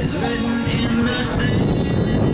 Is written in the sand